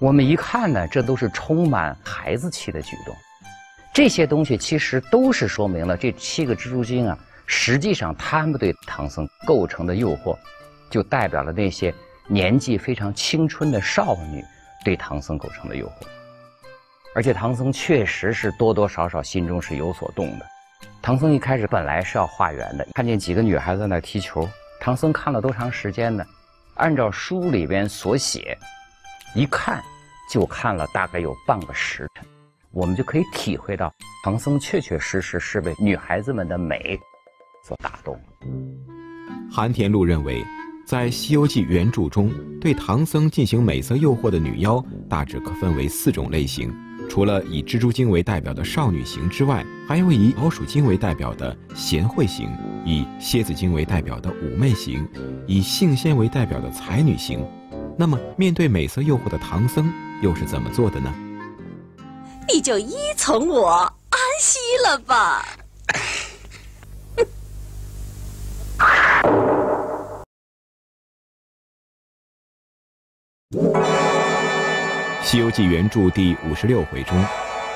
我们一看呢，这都是充满孩子气的举动。这些东西其实都是说明了这七个蜘蛛精啊，实际上他们对唐僧构成的诱惑，就代表了那些年纪非常青春的少女对唐僧构成的诱惑。而且唐僧确实是多多少少心中是有所动的。唐僧一开始本来是要化缘的，看见几个女孩子在那踢球，唐僧看了多长时间呢？按照书里边所写，一看就看了大概有半个时辰。我们就可以体会到，唐僧确确实实是被女孩子们的美所打动。韩田禄认为，在《西游记》原著中，对唐僧进行美色诱惑的女妖大致可分为四种类型。除了以蜘蛛精为代表的少女型之外，还有以老鼠精为代表的贤惠型，以蝎子精为代表的妩媚型，以性仙为代表的才女型。那么，面对美色诱惑的唐僧，又是怎么做的呢？你就依从我，安息了吧。《西游记》原著第五十六回中，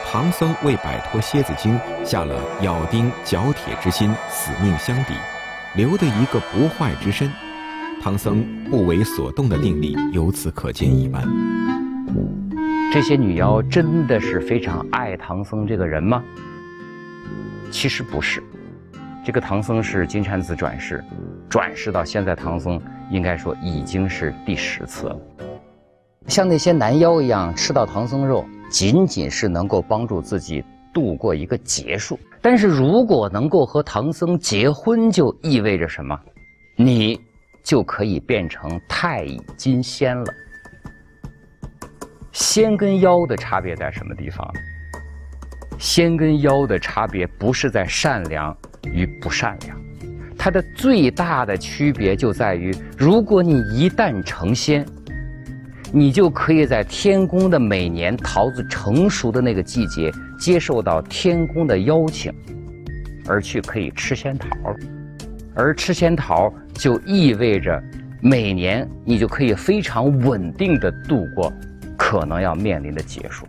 唐僧为摆脱蝎子精，下了咬钉嚼铁之心，死命相抵，留得一个不坏之身。唐僧不为所动的定力，由此可见一斑。这些女妖真的是非常爱唐僧这个人吗？其实不是，这个唐僧是金蝉子转世，转世到现在，唐僧应该说已经是第十次了。像那些男妖一样吃到唐僧肉，仅仅是能够帮助自己度过一个劫数。但是如果能够和唐僧结婚，就意味着什么？你就可以变成太乙金仙了。仙跟妖的差别在什么地方？仙跟妖的差别不是在善良与不善良，它的最大的区别就在于，如果你一旦成仙，你就可以在天宫的每年桃子成熟的那个季节，接受到天宫的邀请，而去可以吃仙桃，而吃仙桃就意味着，每年你就可以非常稳定的度过。可能要面临的结束，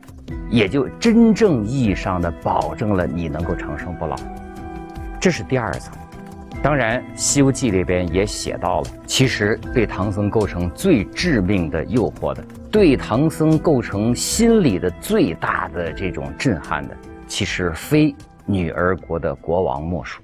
也就真正意义上的保证了你能够长生不老。这是第二层。当然，《西游记》里边也写到了，其实对唐僧构成最致命的诱惑的，对唐僧构成心理的最大的这种震撼的，其实非女儿国的国王莫属。